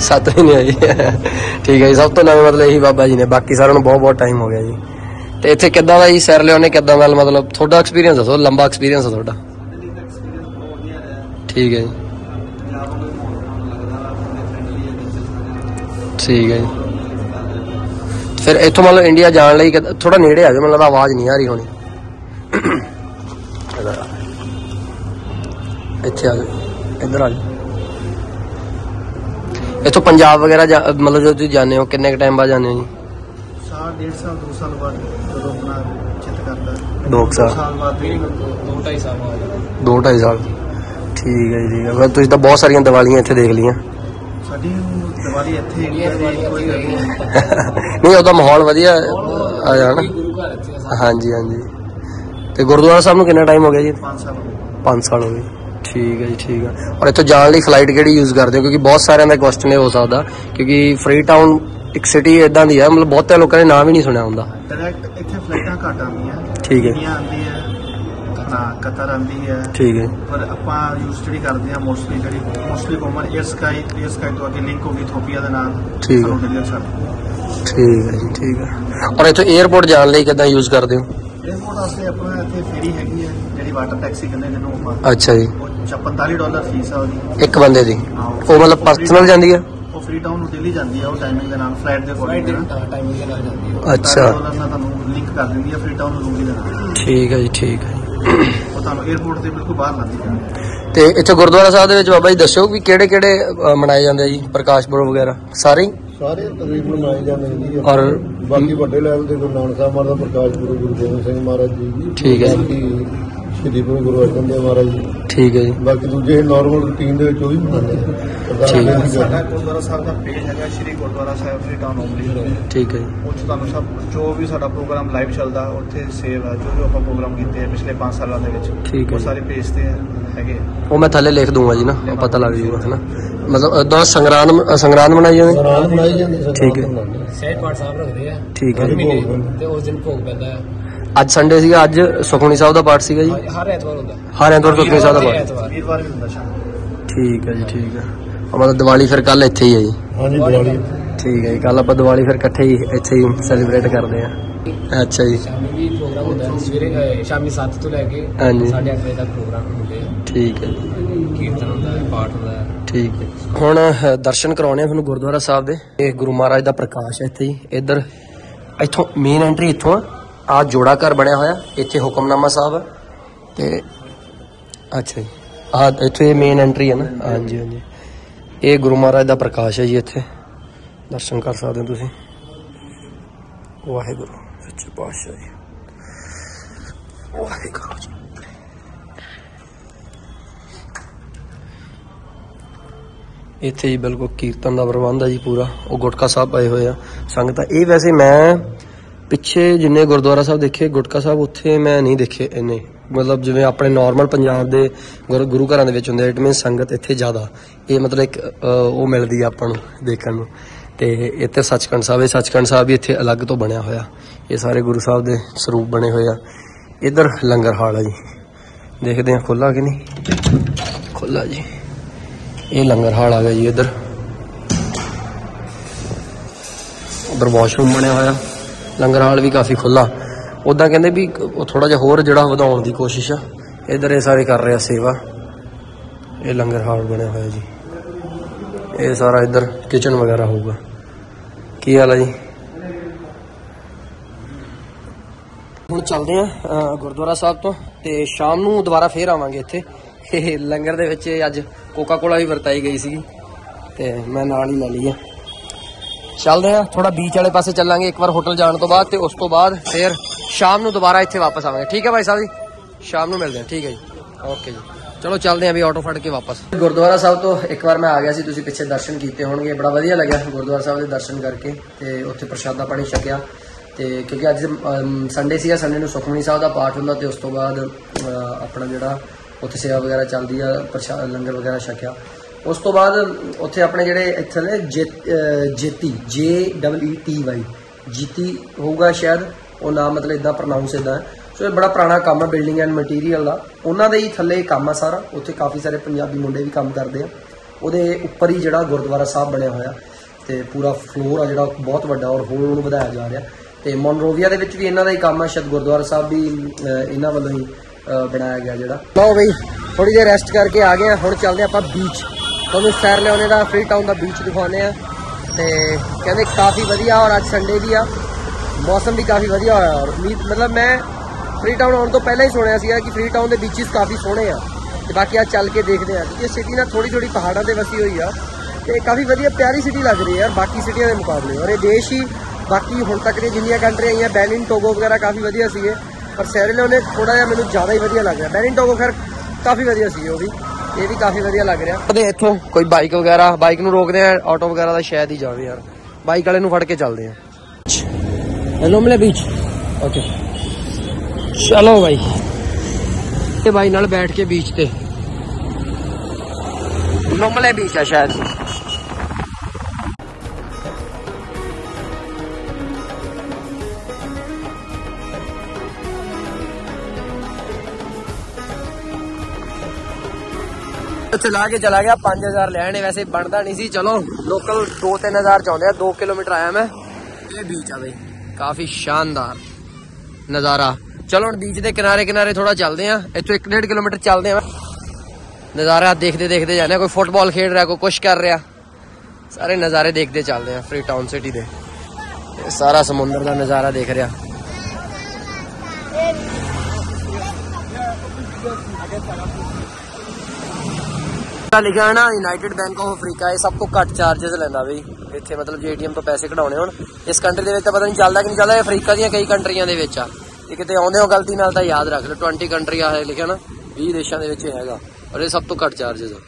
7 ਮਹੀਨੇ ਹੋਏ ਠੀਕ ਹੈ ਜੀ ਸਭ ਤੋਂ ਨਵੇਂ ਮਤਲਬ ਇਹੀ ਬਾਬਾ ਜੀ ਨੇ। ਬਾਕੀ ਸਾਰਿਆਂ ਨੂੰ ਬਹੁਤ ਬਹੁਤ ਟਾਈਮ ਹੋ ਗਿਆ ਜੀ। ਤੇ ਇੱਥੇ ਕਿੱਦਾਂ ਦਾ ਜੀ ਸੈਰ ਲਿਓਨੇ ਕਿੱਦਾਂ ਦਾ ਮਤਲਬ? ਤੁਹਾਡਾ ਐਕਸਪੀਰੀਅੰਸ ਦੱਸੋ ਲੰਬਾ ਐਕਸਪੀਰੀਅੰਸ ਹੈ ਤੁਹਾਡਾ। ਠੀਕ ਹੈ ਠੀਕ ਹੈ ਫਿਰ ਇੱਥੋਂ ਮਤਲਬ ਇੰਡੀਆ ਜਾਣ ਲਈ ਥੋੜਾ ਨੇੜੇ ਆ ਜਾਓ ਮੈਨੂੰ ਆਵਾਜ਼ ਨਹੀਂ ਆ ਰਹੀ ਹੋਣੀ। ਇੱਥੇ ਆ ਜਾਓ। ਇੱਧਰ ਆ ਜਾਓ। ਇੱਥੋਂ ਪੰਜਾਬ ਵਗੈਰਾ ਮਤਲਬ ਜਦੋਂ ਤੁਸੀਂ ਜਾਂਦੇ ਹੋ ਕਿੰਨੇ ਕ ਟਾਈਮ ਬਾਅਦ ਜਾਂਦੇ ਹੋ ਜੀ? ਸਾਲ ਡੇਢ ਸਾਲ ਦੋ ਸਾਲ ਬਾਅਦ ਜਦੋਂ ਆਪਣਾ ਚਿੱਤ ਕਰਦਾ। 2 ਸਾਲ। 2 ਸਾਲ ਬਾਅਦ 2 ਸਾਲ ਬਾਅਦ। 2 2.5 ਸਾਲ। ਠੀਕ ਹੈ ਜੀ ਠੀਕ ਹੈ। ਫਿਰ ਤੁਸੀਂ ਤਾਂ ਬਹੁਤ ਸਾਰੀਆਂ ਦੀਵਾਲੀਆਂ ਇੱਥੇ ਦੇਖ ਲਈਆਂ। ਸਾਡੀ ਦੀਵਾਲੀ ਇੱਥੇ ਦੀ ਕੋਈ ਗੱਲ ਨਹੀਂ। ਨਹੀਂ ਉਹਦਾ ਮਾਹੌਲ ਵਧੀਆ ਆ ਜਾਣਾ ਹਾਂਜੀ ਹਾਂਜੀ। ਤੇ ਗੁਰਦੁਆਰਾ ਸਾਹਿਬ ਨੂੰ ਕਿੰਨਾ ਟਾਈਮ ਹੋ ਗਿਆ ਜੀ? 5 ਸਾਲ ਹੋ ਗਏ। 5 ਸਾਲ ਹੋ ਗਏ। ਠੀਕ ਹੈ ਜੀ ਠੀਕ ਹੈ। ਔਰ ਇੱਥੋਂ ਜਾਣ ਲਈ ਫਲਾਈਟ ਕਿਹੜੀ ਯੂਜ਼ ਕਰਦੇ ਹੋ? ਕਿਉਂਕਿ ਬਹੁਤ ਸਾਰਿਆਂ ਦਾ ਕੁਐਸਚਨ ਇਹ ਹੋ ਸਕਦਾ। ਕਿਉਂਕਿ ਫਰੀ ਟਾਊਨ ਇੱਕ ਸਿਟੀ ਇਦਾਂ ਦੀ ਹੈ ਮਤਲਬ ਬਹੁਤੇ ਲੋਕਾਂ ਨੇ ਨਾਮ ਹੀ ਨਹੀਂ ਸੁਣਿਆ ਹੁੰਦਾ। ਡਾਇਰੈਕਟ ਇੱਥੇ ਫਲਾਈਟਾਂ ਘੱਟ ਆਉਂਦੀਆਂ। ਠੀਕ ਹੈ। ਇੰਡੀਆ ਨਾ ਕਤਰ ਆਂਦੀ ਹੈ। ਠੀਕ ਹੈ। ਪਰ ਆਪਾਂ ਯੂਜ਼ ਜਿਹੜੀ ਕਰਦੇ ਆ ਮੋਸਟਲੀ ਜਿਹੜੀ mostly common air sky air sky ਤੋਂ ਅੱਗੇ ਲਿੰਕ ਹੋ ਗਈ ਇਥੋਪੀਆ ਦੇ ਨਾਲ। ਠੀਕ ਹੈ। ਠੀਕ ਹੈ ਜੀ ਠੀਕ ਹੈ। ਔਰ ਇਥੋਂ 에어ਪੋਰਟ ਜਾਣ ਲਈ ਕਿਦਾਂ ਯੂਜ਼ ਕਰਦੇ ਹੋ? 에어ਪੋਰਟ ਵਾਸਤੇ ਆਪਣਾ ਇੱਥੇ ਫੇਰੀ ਹੈਗੀ ਹੈ ਜਿਹੜੀ ਵਾਟਰ ਟੈਕਸੀ ਕਹਿੰਦੇ ਜਿਹਨੂੰ ਆਪਾਂ। ਅੱਛਾ ਜੀ। 45 ਡਾਲਰ ਫੀਸ ਆ ਉਹਦੀ। ਇੱਕ ਬੰਦੇ ਦੀ? ਉਹ ਮਤਲਬ ਪਰਸਨਲ ਜਾਂਦੀ ਆ ਉਹ ਫ੍ਰੀ ਟਾਊਨ ਨੂੰ ਦਿੱਲੀ ਜਾਂਦੀ ਆ ਉਹ ਟਾਈਮਿੰਗ ਦੇ ਨਾਲ ਫਲਾਈਟ ਦੇ ਅਕੋਰਡਿੰਗ ਟਾਈਮਿੰਗ ਦੇ ਨਾਲ। ਜਾਂਦੀ ਆ ਅੱਛਾ। ਉਹਨਾਂ ਨਾਲ ਤੁਹਾਨੂੰ ਲਿੰਕ ਕਰ ਦਿੰਦੀ ਆ ਫ੍ਰੀ ਟਾਊਨ ਨੂੰ ਦਿੱਲੀ ਦੇ ਨਾਲ। ਠੀਕ ਹੈ ਜੀ ਠੀਕ ਹੈ ਉਹ ਤੁਹਾਨੂੰ 에어ਪੋਰਟ ਤੇ ਬਿਲਕੁਲ ਬਾਹਰ ਲਾਂਦੀ ਹੈ ਤੇ ਇੱਥੇ ਗੁਰਦੁਆਰਾ ਸਾਹਿਬ ਦੇ ਵਿੱਚ ਬਾਬਾ ਜੀ ਦੱਸਿਓ ਵੀ ਕਿਹੜੇ ਕਿਹੜੇ ਮਨਾਏ ਜਾਂਦੇ ਆ ਜੀ ਪ੍ਰਕਾਸ਼ ਪੁਰਬ ਵਗੈਰਾ? ਸਾਰੇ ਹੀ? ਸਾਰੇ ਤਕਰੀਬਨ ਮਨਾਏ ਜਾਂਦੇ ਨੇ ਜੀ। ਔਰ ਬਾਕੀ ਵੱਡੇ ਲੈਵਲ ਤੇ ਗੁਰੂ ਨਾਨਕ ਸਾਹਿਬ ਮਹਾਰਾਜ ਦਾ ਪ੍ਰਕਾਸ਼ ਗੁਰੂ ਗੁਰੂ ਗੋਬਿੰਦ ਸਿੰਘ ਮਹਾਰਾਜ ਜੀ ਠੀਕ ਹੈ ਜੀ। ਬਾਕੀ ਸ਼੍ਰੀ ਗੁਰੂ ਗੁਰੂ ਅਰਜਨ ਦੇਵ ਮਹਾਰਾਜ ਜੀ। ਠੀਕ ਹੈ ਜੀ। ਬਾਕੀ ਦੂਜੇ ਨਾਰਮਲ ਰੂਟੀਨ ਦੇ ਵਿੱਚ ਉਹ ਵੀ ਸਰਦਾਰ ਠੀਕ ਹੈ। ਦੀ। ਸਾਡਾ ਗੁਰਦੁਆਰਾ ਸਾਹਿਬ ਦਾ ਪੇਜ ਹੈਗਾ ਸ਼੍ਰੀ ਗੁਰਦੁਆਰਾ ਸਾਹਿਬ ਫ੍ਰੀ ਟਾਊਨ ਓਮਲੀ ਠੀਕ ਹੈ ਜੀ। 'ਚ ਤੁਹਾਨੂੰ ਸਭ ਜੋ ਵੀ ਸਾਡਾ ਪ੍ਰੋਗਰਾਮ ਲਾਈਵ ਚੱਲਦਾ ਉੱਥੇ ਸੇਵ ਹੈ ਜੋ ਜੋ ਆਪਾਂ ਪ੍ਰੋਗਰਾਮ ਕੀਤੇ ਆ ਪਿਛਲੇ 5 ਸਾਲਾਂ ਦੇ ਵਿੱਚ ਉਹ। ਸਾਰੇ ਪੇਜ ਤੇ ਹੈਗੇ ਉਹ ਮੈਂ ਥੱਲੇ ਲਿਖ ਦੂੰਗਾ ਜੀ ਨਾ ਪਤਾ ਲੱਗ ਜੂਗਾ ਹੈ ਨਾ। ਮਤਲਬ ਇਦਾਂ ਸੰਗਰਾਂਦ ਸੰਗਰਾਂਦ ਮਨਾਈ ਜਾਂਦੀ? ਸਰਾਧ ਬਣਾਈ ਜਾਂਦੀ ਠੀਕ ਹੈ। ਸਹਿਜ ਪਾਠ ਸਾਹਿਬ ਰੱਖਦੇ ਆ। ਠੀਕ ਹੈ। ਤੇ ਉਸ ਦਿਨ ਭੋਗ ਪੈਂਦਾ ਹੈ ਅੱਜ ਸੰਡੇ ਸੀਗਾ ਅੱਜ ਸੁਖਮਨੀ ਸਾਹਿਬ ਦਾ ਪਾਠ ਸੀਗਾ ਜੀ। ਹਰ- ਹਰ ਐਤਵਾਰ ਹੁੰਦਾ। ਹਰ ਐਤਵਾਰ ਸੁਖਮਨੀ ਸਾਹਿਬ ਦਾ ਪਾਠ। ਐਤਵਾਰ। ਵੀਰਵਾਰ ਵੀ ਹੁੰਦਾ ਸ਼ਾਮ ਠੀਕ ਹੈ ਜੀ ਠੀਕ ਹੈ। ਮਤਲਬ ਦੀਵਾਲੀ ਫਿਰ ਕੱਲ ਇੱਥੇ ਹੀ ਹੈ ਜੀ। ਹਾਂਜੀ ਦੀਵਾਲੀ ਠੀਕ ਹੈ ਜੀ ਕੱਲ ਆਪਾਂ ਦੀਵਾਲੀ ਫਿਰ ਇਕੱਠੇ ਹੀ ਇੱਥੇ ਹੀ ਸੈਲੀਬ੍ਰੇਟ ਕਰਦੇ ਆ ਅੱਛਾ ਜੀ। ਸ਼ਾਮੀ ਵੀ ਪ੍ਰੋਗਰਾਮ ਹੁੰਦਾ ਹੈ। ਸਵੇਰੇ ਸ਼ਾਮੀ 7 ਤੋਂ ਲੈ ਕੇ ਹਾਂਜੀ। 8:30 ਵਜੇ ਤੱਕ ਪ੍ਰੋਗਰਾਮ ਹੁੰਦੇ ਆ। ਠੀਕ ਹੈ ਜੀ। ਕੀਰਤਨ ਹੁੰਦਾ ਹੈ ਪਾਠ ਹੁੰਦਾ ਹੈ। ਠੀਕ ਹੈ। ਹੁਣ ਦਰਸ਼ਨ ਕਰਾਉਣੇ ਆ ਤੁਹਾਨੂੰ ਗੁਰਦੁਆਰਾ ਸਾਹਿਬ ਦੇ। ਇਹ ਗੁਰੂ ਮਹਾਰਾਜ ਦਾ ਪ੍ਰਕਾਸ਼ ਹੈ ਇੱਥੇ ਹੀ। ਇੱਧਰ ਇੱਥੋਂ ਮੇਨ ਐਂਟਰੀ ਇੱਥੋਂ ਆ। ਆਹ ਜੋੜਾ ਘਰ ਬਣਿਆ ਹੋਇਆ, ਇੱਥੇ ਹੁਕਮਨਾਮਾ ਸਾਹਿਬ ਹੈ। ਤੇ ਅੱਛਾ ਜੀ। ਆਹ ਇੱਥੇ ਮੇਨ ਐਂਟਰੀ ਹੈ ਨਾ। ਹਾਂਜੀ ਹਾਂਜੀ। ਇਹ ਗੁਰੂ ਮਹਾਰਾਜ ਦਾ ਪ੍ਰਕਾਸ਼ ਹੈ ਜੀ ਇੱਥੇ। ਦਰਸ਼ਨ ਕਰ ਸਕਦੇ ਹੋ ਤੁਸੀਂ। ਵਾਹਿਗੁਰੂ, ਸੱਚੇ ਪਾਤਸ਼ਾਹ ਜੀ। ਵਾਹਿਗੁਰੂ ਜੀ। ਇੱਥੇ ਜੀ ਬਿਲਕੁਲ ਕੀਰਤਨ ਦਾ ਪ੍ਰਬੰਧ ਹੈ ਜੀ ਪੂਰਾ। ਉਹ ਗੁਟਕਾ ਸਾਹਿਬ ਪਏ ਹੋਏ ਆ। ਸੰਗਤਾਂ, ਇਹ ਵੈਸੇ ਮੈਂ ਪਿੱਛੇ ਜਿੰਨੇ ਗੁਰਦੁਆਰਾ ਸਾਹਿਬ ਦੇਖੇ, ਗੁਟਕਾ ਸਾਹਿਬ, ਉੱਥੇ ਮੈਂ ਨਹੀਂ ਦੇਖੇ ਇੰਨੇ। ਮਤਲਬ ਜਿਵੇਂ ਆਪਣੇ ਨਾਰਮਲ ਪੰਜਾਬ ਦੇ ਗੁਰ- ਗੁਰੂ ਘਰਾਂ ਦੇ ਵਿੱਚ ਹੁੰਦੇ ਇਟ ਮੀਨ ਸੰਗਤ ਇੱਥੇ ਜ਼ਿਆਦਾ। ਇਹ ਮਤਲਬ ਇੱਕ ਉਹ ਮਿਲਦੀ ਆ ਆਪਾਂ ਨੂੰ ਦੇਖਣ ਨੂੰ। ਤੇ ਇੱਥੇ ਸੱਚਖੰਡ ਸਾਹਿਬ, ਇਹ ਸੱਚਖੰਡ ਸਾਹਿਬ ਵੀ ਇੱਥੇ ਅਲੱਗ ਤੋਂ ਬਣਿਆ ਹੋਇਆ। ਇਹ ਸਾਰੇ ਗੁਰੂ ਸਾਹਿਬ ਦੇ ਸਰੂਪ ਬਣੇ ਹੋਏ ਆ। ਇੱਧਰ ਲੰਗਰ ਹਾਲ ਆ ਜੀ। ਦੇਖਦੇ ਆ ਖੁੱਲਾ ਕਿ ਨਹੀਂ? ਖੁੱਲਾ ਜੀ। ਇਹ ਲੰਗਰ ਹਾਲ ਆ ਗਿਆ ਜੀ ਇੱਧਰ। ਉਧਰ ਵਾਸ਼ਰੂਮ ਬਣਿਆ ਹੋਇਆ। ਲੰਗਰ ਹਾਲ ਵੀ ਕਾਫੀ ਖੁੱਲਾ ਉਦਾਂ ਕਹਿੰਦੇ ਵੀ ਥੋੜਾ ਜਿਹਾ ਹੋਰ ਜਿਹੜਾ ਵਧਾਉਣ ਦੀ ਕੋਸ਼ਿਸ਼ ਆ, ਇੱਧਰ ਇਹ ਸਾਰੇ ਕਰ ਰਿਹਾ ਸੇਵਾ। ਇਹ ਲੰਗਰ ਹਾਲ ਬਣਿਆ ਹੋਇਆ ਜੀ। ਇਹ ਸਾਰਾ ਇੱਧਰ ਕਿਚਨ ਵਗੈਰਾ ਹੋਊਗਾ। ਕੀ ਹਾਲ ਆ ਜੀ? ਹੁਣ ਚੱਲਦੇ ਆ ਗੁਰਦੁਆਰਾ ਸਾਹਿਬ ਤੋਂ ਤੇ ਸ਼ਾਮ ਨੂੰ ਦੁਬਾਰਾ ਫੇਰ ਆਵਾਂਗੇ ਇੱਥੇ। ਇਹ ਲੰਗਰ ਦੇ ਵਿੱਚ ਅੱਜ ਕੋਕਾ ਕੋਲਾ ਵੀ ਵਰਤਾਈ ਗਈ ਸੀਗੀ ਤੇ ਮੈਂ ਨਾਲ ਹੀ ਲੈ ਲਈ ਆ। ਚੱਲਦੇ ਆ ਥੋੜਾ ਬੀਚ ਵਾਲੇ ਪਾਸੇ ਚੱਲਾਂਗੇ ਇੱਕ ਵਾਰ ਹੋਟਲ ਜਾਣ ਤੋਂ ਬਾਅਦ ਤੇ ਉਸ ਤੋਂ ਬਾਅਦ ਫੇਰ ਸ਼ਾਮ ਨੂੰ ਦੁਬਾਰਾ ਇੱਥੇ ਵਾਪਸ ਆਵਾਂਗੇ। ਠੀਕ ਹੈ ਭਾਈ ਸਾਹਿਬ ਜੀ? ਸ਼ਾਮ ਨੂੰ ਮਿਲਦੇ ਆ ਠੀਕ ਹੈ ਜੀ। ਓਕੇ ਜੀ। ਚਲੋ ਚੱਲਦੇ ਆਂ ਵੀ ਆਟੋ ਫੜ ਕੇ ਵਾਪਸ। ਗੁਰਦੁਆਰਾ ਸਾਹਿਬ ਤੋਂ ਇੱਕ ਵਾਰ ਮੈਂ ਆ ਗਿਆ ਸੀ, ਤੁਸੀਂ ਪਿੱਛੇ ਦਰਸ਼ਨ ਕੀਤੇ ਹੋਣਗੇ, ਬੜਾ ਵਧੀਆ ਲੱਗਿਆ ਗੁਰਦੁਆਰਾ ਸਾਹਿਬ ਦੇ ਦਰਸ਼ਨ ਕਰਕੇ ਤੇ ਉੱਥੇ ਪ੍ਰਸ਼ਾਦਾ ਪਾਣੀ ਛਕਿਆ। ਤੇ ਕਿਉਂਕਿ ਅੱਜ ਸੰਡੇ ਸੀਗਾ ਸੰਡੇ ਨੂੰ ਸੁਖਮਨੀ ਸਾਹਿਬ ਦਾ ਪਾਠ ਹੁੰਦਾ ਤੇ ਉਸ ਤੋਂ ਬਾਅਦ ਆਪਣਾ ਜਿਹੜਾ ਉੱਥੇ ਸੇਵਾ ਵਗੈਰਾ ਚੱਲਦੀ ਆ ਲੰਗਰ ਵਗੈਰਾ ਛਕਿਆ। ਉਸ ਤੋਂ ਬਾਅਦ ਉੱਥੇ ਆਪਣੇ ਜਿਹੜੇ ਇੱਥੇ ਨੇ J- ਜੇਤੀ J double E T Y Jeeti ਹੋਊਗਾ ਸ਼ਾਇਦ, ਉਹ ਨਾਮ ਮਤਲਬ ਇਦਾਂ ਪ੍ਰੋਨਾਂਸ ਇਦਾਂ ਹੈ। ਸੋ ਇਹ ਬੜਾ ਪੁਰਾਣਾ ਕੰਮ ਹੈ ਬਿਲਡਿੰਗ ਐਂਡ ਮਟੀਰੀਅਲ ਦਾ। ਉਹਨਾਂ ਦੇ ਹੀ ਥੱਲੇ ਕੰਮ ਆ ਸਾਰਾ। ਉੱਥੇ ਕਾਫੀ ਸਾਰੇ ਪੰਜਾਬੀ ਮੁੰਡੇ ਵੀ ਕੰਮ ਕਰਦੇ ਆ। ਉਹਦੇ ਉੱਪਰ ਹੀ ਜਿਹੜਾ ਗੁਰਦੁਆਰਾ ਸਾਹਿਬ ਬਣਿਆ ਹੋਇਆ। ਤੇ ਪੂਰਾ ਫਲੋਰ ਆ ਜਿਹੜਾ, ਬਹੁਤ ਵੱਡਾ ਔਰ ਹੋਰ ਉਹਨੂੰ ਵਧਾਇਆ ਜਾ ਰਿਹਾ। ਤੇ ਮੋਨਰੋਵੀਆ ਦੇ ਵਿੱਚ ਵੀ ਇਹਨਾਂ ਦਾ ਹੀ ਕੰਮ ਆ। ਸ਼ਾਇਦ ਗੁਰਦੁਆਰਾ ਸਾਹਿਬ ਵੀ ਇਹਨਾਂ ਵੱਲੋਂ ਹੀ ਬਣਾਇਆ ਗਿਆ ਜਿਹੜਾ। ਲਓ ਬਈ ਥੋੜੀ ਦੇਰ ਰੈਸਟ ਕਰਕੇ ਆ ਗਏ ਹੁਣ ਚੱਲਦੇ ਆਪਾਂ ਬੀਚ ਤੁਹਾਨੂੰ ਸੈਰ ਲਿਆਉਣੇ ਦਾ ਫ੍ਰੀ ਟਾਊਨ ਦਾ ਬੀਚ ਦਿਖਾਉਂਦੇ ਆ। ਤੇ ਕਹਿੰਦੇ ਕਾਫੀ ਵਧੀਆ ਔਰ ਅੱਜ ਸੰਡੇ ਵੀ ਆ। ਮੌਸਮ ਵੀ ਕਾਫੀ ਵਧੀਆ ਹੋਇਆ ਔਰ ਉਮੀਦ, ਮਤਲਬ ਮੈਂ ਫ੍ਰੀ ਟਾਊਨ ਆਉਣ ਤੋਂ ਪਹਿਲਾਂ ਹੀ ਸੁਣਿਆ ਸੀਗਾ ਕਿ ਫ੍ਰੀ ਟਾਊਨ ਦੇ ਬੀਚਸ ਕਾਫੀ ਸੋਹਣੇ ਆ। ਤੇ ਬਾਕੀ ਆ ਚੱਲ ਕੇ ਦੇਖਦੇ ਆ। ਇਹ ਸਿਟੀ ਨਾ ਥੋੜੀ ਥੋੜੀ ਪਹਾੜਾਂ ਤੇ ਵਸੀ ਹੋਈ ਆ। ਤੇ ਕਾਫੀ ਵਧੀਆ ਪਿਆਰੀ ਸਿਟੀ ਲੱਗ ਰਹੀ ਹੈ ਯਾਰ, ਬਾਕੀ ਸਿਟੀਆਂ ਦੇ ਮੁਕਾਬਲੇ। ਔਰ ਇਹ ਦੇਸ਼ ਹੀ, ਬਾਕੀ ਹੁਣ ਤੱਕ ਦੀਆਂ ਜਿੰਨੀਆਂ ਕੰਟਰੀਆਂ ਆਈਆਂ ਬੈਨਿਨ ਟੋਗੋ ਵਗੈਰਾ ਕਾਫੀ ਵਧੀਆ ਸੀਗੇ। ਪਰ ਸੈਰੇਲਿਓਨੇ ਥੋੜਾ ਜਿਹਾ ਮੈਨੂੰ ਜ਼ਿਆਦਾ ਹੀ ਵਧੀਆ ਲੱਗ ਰਿਹਾ। ਬੈਨਿਨ ਟੋਗੋ ਖੈਰ ਕਾਫੀ ਵਧੀਆ ਸੀ ਉਹ ਵੀ। ਇਹ ਵੀ ਕਾਫੀ ਵਧੀਆ ਲੱਗ ਰਿਹਾ। ਉਹਦੇ ਇੱਥੋਂ ਕੋਈ ਬਾਈਕ ਵਗੈਰਾ ਬਾਈਕ ਨੂੰ ਰੋਕਦੇ ਆ ਆਟੋ ਵਗੈਰਾ ਦਾ ਸ਼ਾਇਦ ਹੀ ਜਾਵੇ ਯਾਰ। ਬਾਈਕ ਵਾਲੇ ਨੂੰ ਫੜ ਕੇ ਚੱਲਦੇ ਆ। ਲੋਮਲੇ ਬੀਚ ਓਕੇ ਚਲੋ ਭਾਈ ਤੇ ਬਾਈ ਨਾਲ ਬੈਠ ਕੇ ਬੀਚ ਤੇ। ਲੋਮਲੇ ਬੀਚ ਆ ਸ਼ਾਇਦ। ਚਲਾ ਕੇ ਚਲਾ ਗਿਆ 5000 ਲੈਣੇ ਵੈਸੇ ਬਣਦਾ ਨਹੀਂ ਸੀ। ਚਲੋ, ਲੋਕਲ 2-3000 ਚਾਹੁੰਦੇ ਆ 2 ਕਿਲੋਮੀਟਰ ਆਇਆ ਮੈਂ। ਇਹ ਬੀਚ ਆ ਬਈ, ਕਾਫੀ ਸ਼ਾਨਦਾਰ ਨਜ਼ਾਰਾ। ਚਲੋ, ਹੁਣ ਬੀਚ ਦੇ ਕਿਨਾਰੇ ਕਿਨਾਰੇ ਥੋੜਾ ਚੱਲਦੇ ਆ, ਇੱਥੋਂ 1.5 ਕਿਲੋਮੀਟਰ ਚੱਲਦੇ ਆ ਨਜ਼ਾਰਾ ਦੇਖਦੇ ਦੇਖਦੇ ਜਾਂਦੇ ਆ, ਕੋਈ ਫੁੱਟਬਾਲ ਖੇਡ ਰਿਹਾ, ਕੋਈ ਕੁਛ ਕਰ ਰਿਹਾ। ਸਾਰੇ ਨਜ਼ਾਰੇ ਦੇਖਦੇ ਚੱਲਦੇ ਆ, ਫਰੀ ਟਾਊਨ ਸਿਟੀ ਦੇ। ਸਾਰਾ ਸਮੁੰਦਰ ਦਾ ਨਜ਼ਾਰਾ ਦੇਖ ਰਿਹਾ। ਤਾਂ ਲਿਖਿਆ ਹੈ ਨਾ ਯੂਨਾਈਟਿਡ ਬੈਂਕ ਆਫ ਅਫਰੀਕਾ ਇਹ ਸਭ ਤੋਂ ਘੱਟ ਚਾਰजेस ਲੈਂਦਾ ਬਈ। ਇੱਥੇ ਮਤਲਬ ਜੇ ਏਟੀਐਮ ਤੋਂ ਪੈਸੇ ਕਢਾਉਣੇ ਹੋਣ। ਇਸ ਕੰਟਰੀ ਦੇ ਵਿੱਚ ਤਾਂ ਪਤਾ ਨਹੀਂ ਚੱਲਦਾ ਕਿ ਨਹੀਂ ਚੱਲਦਾ ਅਫਰੀਕਾ ਦੀਆਂ ਕਈ ਕੰਟਰੀਆਂ ਦੇ ਵਿੱਚ ਆ। ਇਹ ਕਿਤੇ ਆਉਂਦੇ ਹੋ, ਗਲਤੀ ਨਾਲ ਤਾਂ ਯਾਦ ਰੱਖ ਲਓ 20 ਕੰਟਰੀ ਆ ਹੈ ਲਿਖਿਆ ਨਾ 20 ਦੇਸ਼ਾਂ ਦੇ ਵਿੱਚ ਹੈਗਾ। ਔਰ ਇਹ ਸਭ ਤੋਂ ਘੱਟ ਚਾਰजेस ਆ।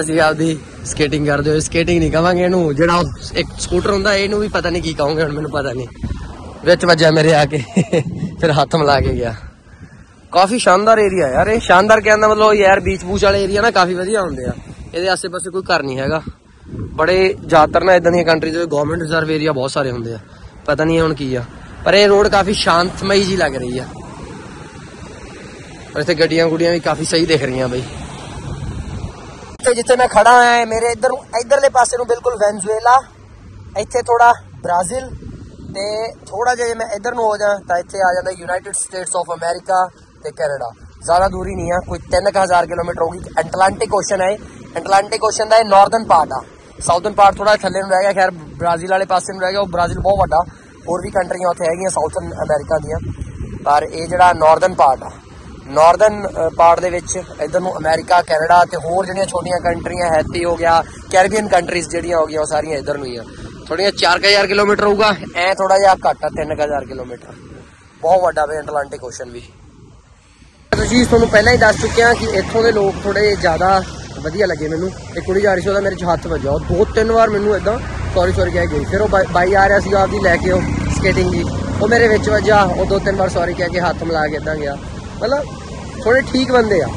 ਅਸੀਂ ਆਪਦੀ ਸਕੇਟਿੰਗ ਕਰਦੇ ਹੋ ਸਕੇਟਿੰਗ ਨਹੀਂ ਕਹਾਂਗੇ ਇਹਨੂੰ, ਜਿਹੜਾ ਇੱਕ ਸਕੂਟਰ ਹੁੰਦਾ, ਇਹਨੂੰ ਵੀ ਪਤਾ ਨਹੀਂ ਕੀ ਕਹੋਗੇ, ਹੁਣ ਮੈਨੂੰ ਪਤਾ ਨਹੀਂ। ਵਿੱਚ ਵੱਜਿਆ ਮੇਰੇ ਆ ਕੇ। ਫਿਰ ਹੱਥ ਮਿਲਾ ਕੇ ਗਿਆ। ਕਾਫੀ ਸ਼ਾਨਦਾਰ ਏਰੀਆ ਯਾਰ, ਇਹ ਸ਼ਾਨਦਾਰ ਕਹਿਣ ਮਤਲਬ ਯਾਰ ਬੀਚ ਬੂਚ ਵਾਲੇ ਏਰੀਆ ਨਾ ਕਾਫੀ ਵਧੀਆ ਹੁੰਦੇ ਆ। ਇਹਦੇ ਆਸੇ-ਪਾਸੇ ਕੋਈ ਘਰ ਨਹੀਂ ਹੈਗਾ। ਬੜੇ ਜ਼ਿਆਦਾਤਰ ਨਾ ਇਦਾਂ ਦੀਆਂ ਕੰਟਰੀਜ਼ ਵਿੱਚ ਗਵਰਨਮੈਂਟ ਰਿਜ਼ਰਵ ਏਰੀਆ ਬਹੁਤ ਸਾਰੇ ਹੁੰਦੇ ਆ। ਪਤਾ ਨਹੀਂ ਹੁਣ ਕੀ ਆ। ਪਰ ਇਹ ਰੋਡ ਕਾਫੀ ਸ਼ਾਂਤਮਈ ਜੀ ਲੱਗ ਰਹੀ ਆ। ਔਰ ਇੱਥੇ ਗੱਡੀਆਂ ਗੁੱਡੀਆਂ ਵੀ ਕਾਫੀ ਸਹੀ ਦਿਖ ਰਹੀਆਂ ਬਈ। ਤੇ ਜਿੱਥੇ ਮੈਂ ਖੜਾ ਹਾਂ ਮੇਰੇ ਇੱਧਰ ਨੂੰ ਇੱਧਰਲੇ ਪਾਸੇ ਨੂੰ ਬਿਲਕੁਲ ਵੈਨਜ਼ੂਏਲਾ ਇੱਥੇ ਥੋੜਾ ਬ੍ਰਾਜ਼ੀਲ ਤੇ ਥੋੜਾ ਜਿਹਾ ਮੈਂ ਇੱਧਰ ਨੂੰ ਹੋ ਜਾ ਤਾਂ ਇੱਥੇ ਆ ਜਾਂਦਾ ਯੂਨਾਈਟਿਡ ਸਟੇਟਸ ਆਫ ਅਮਰੀਕਾ ਤੇ ਕੈਨੇਡਾ ਜ਼ਿਆਦਾ ਦੂਰੀ ਨਹੀਂ ਆ, ਕੋਈ 3000 ਕਿਲੋਮੀਟਰ ਹੋਗੀ ਐਟਲਾਂਟਿਕ ਓਸ਼ਨ ਹੈ ਐਟਲਾਂਟਿਕ ਓਸ਼ਨ ਦਾ ਇਹ ਨਾਰਥਰਨ ਪਾਰਟ ਆ। ਸਾਊਥਰਨ ਪਾਰਟ ਥੋੜਾ ਥੱਲੇ ਨੂੰ ਰਹਿ ਗਿਆ। ਖੈਰ ਬ੍ਰਾਜ਼ੀਲ ਵਾਲੇ ਪਾਸੇ ਨੂੰ ਰਹਿ ਗਿਆ। ਉਹ ਬ੍ਰਾਜ਼ੀਲ ਬਹੁਤ ਵੱਡਾ। ਹੋਰ ਵੀ ਕੰਟਰੀਆਂ ਉੱਥੇ ਹੈਗੀਆਂ ਸਾਊਥਰਨ ਅਮਰੀਕਾ ਦੀਆਂ। ਪਰ ਇਹ ਜਿਹੜਾ ਨਾਰਥਰਨ ਪਾਰਟ ਆ। ਨਾਰਥਰਨ ਪਾਰਟ ਦੇ ਵਿੱਚ ਇਧਰ ਨੂੰ ਅਮਰੀਕਾ ਕੈਨੇਡਾ ਤੇ ਹੋਰ ਜਿਹੜੀਆਂ ਛੋਟੀਆਂ ਕੰਟਰੀਆਂ ਹੈਤੀ ਹੋ ਗਿਆ ਕੈਰੀਬੀਅਨ ਕੰਟਰੀਜ਼ ਜਿਹੜੀਆਂ ਹੋ ਗਈਆਂ, ਉਹ ਸਾਰੀਆਂ ਇਧਰ ਨੂੰ ਹੀ ਆ। ਥੋੜੀਆਂ 4000 ਕਿਲੋਮੀਟਰ ਹੋਊਗਾ। ਐ ਥੋੜਾ ਜਿਹਾ ਘੱਟ ਆ 3000 ਕਿਲੋਮੀਟਰ। ਬਹੁਤ ਵੱਡਾ ਵੇ ਐਟਲਾਂਟਿਕ ਓਸ਼ਨ ਵੀ। ਤੁਸੀਂ ਤੁਹਾਨੂੰ ਪਹਿਲਾਂ ਹੀ ਦੱਸ ਚੁੱਕਿਆ ਕਿ ਇੱਥੋਂ ਦੇ ਲੋਕ ਥੋੜੇ ਜ਼ਿਆਦਾ ਵਧੀਆ ਲੱਗੇ ਮੈਨੂੰ। ਇੱਕ ਕੁੜੀ ਜਾ ਰਹੀ ਸੀ ਉਹਦਾ ਮੇਰੇ ਹੱਥ ਵੱਜਾ ਉਹ ਦੋ ਤਿੰਨ ਵਾਰ ਮੈਨੂੰ ਇਦਾਂ ਸੌਰੀ ਸੌਰੀ ਕਹਿ ਗਈ। ਫਿਰ ਉਹ ਬਾਈ- ਆ ਰਿਹਾ ਸੀ ਆਪਦੀ ਲੈ ਕੇ ਉਹ ਸਕੇਟਿੰਗ ਦੀ ਉਹ ਮੇਰੇ ਵਿੱਚ ਵੱਜਾ ਉਹ ਦੋ ਤਿੰਨ ਵਾਰ ਸੌਰੀ ਕਹਿ ਕੇ ਹੱਥ ਮਿਲਾ ਕੇ ਇਦਾਂ ਗਿਆ। ਮਤਲਬ ਥੋੜੇ ਠੀਕ ਬੰਦੇ ਆ।